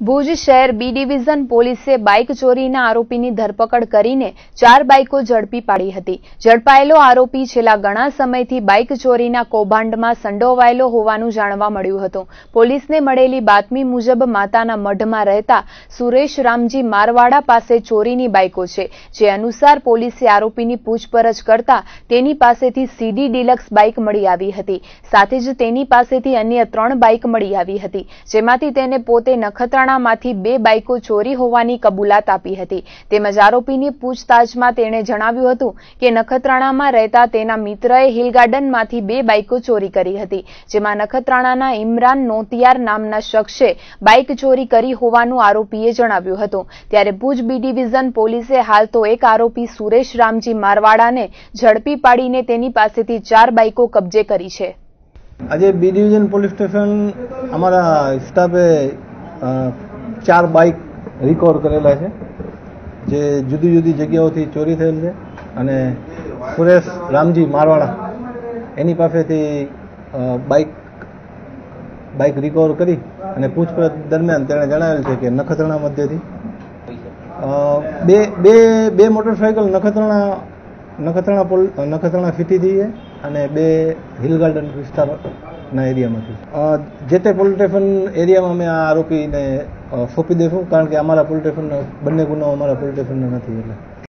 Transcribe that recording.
ભુજ શહેર B division પોલીસે bike ચોરીના આરોપીની ધરપકડ કરીને ચાર બાઇકો ઝડપી પાડી હતી. ઝડપાયેલો આરોપી છેલ્લા ઘણા સમયથી બાઇક ચોરીના કૌભાંડમાં સંડોવાયેલો હોવાનું જાણવા મળ્યું હતું. પોલીસને મળેલી બાતમી મુજબ માતાના મઢમાં રહેતા સુરેશ રામજી મારવાડા પાસે ચોરીની બાઇકો છે. જે અનુસાર પોલીસે આરોપીની પૂછપરછ કરતા તેની પાસેથી સીડી ડિલક્સ બાઇક મળી આવી હતી. સાથે જ તેની પાસેથી અન્ય ત્રણ બાઇક મળી આવી હતી. જેમાંથી તેને પોતે નખત્રાણા માંથી બે બાઇકો ચોરી હોવાની કબૂલાત આપી હતી. તેમજ આરોપીની પૂછતાછમાં તેણે જણાવ્યું હતું કે નખત્રાણામાં રહેતા તેના મિત્રએ હિલ બે બાઇકો ચોરી કરી હતી. જેમાં નખત્રાણાના ઇમરાન નોતિયાર નામના શખ્સે બાઇક ચોરી કરી હોવાનું આરોપીએ જણાવ્યું હતું. ત્યારે ભુજ બી ડિવિઝન પોલીસે હાલ તો એક આરોપી સુરેશ રામજી મારવાડાને ઝડપી પાડીને તેની પાસેથી ચાર બાઇકો કબજે કરી છે. આજે બી ડિવિઝન પોલીસ સ્ટેશન અમારા સ્ટાફે ચાર બાઇક રિકવર કરેલા છે, જે જુદી જુદી જગ્યાઓથી ચોરી થયેલ છે અને સુરેશ રામજી મારવાડા એની પાસેથી બાઇક બાઇક રિકવર કરી અને પૂછપરછ દરમિયાન તેણે જણાવેલ છે કે નખત્રાણા મધ્યથી બે બે બે મોટરસાયકલ નખત્રાણા નખત્રાણા પોલ નખત્રાણા સિટીથી છે અને બે હિલ ગાર્ડન વિસ્તારના એરિયામાંથી જે તે પોલીસ સ્ટેશન એરિયામાં અમે આ આરોપીને સોંપી દઈશું કારણ કે અમારા પોલીસ સ્ટેશનના બંને ગુનાઓ અમારા પોલીસ સ્ટેશનના નથી એટલે.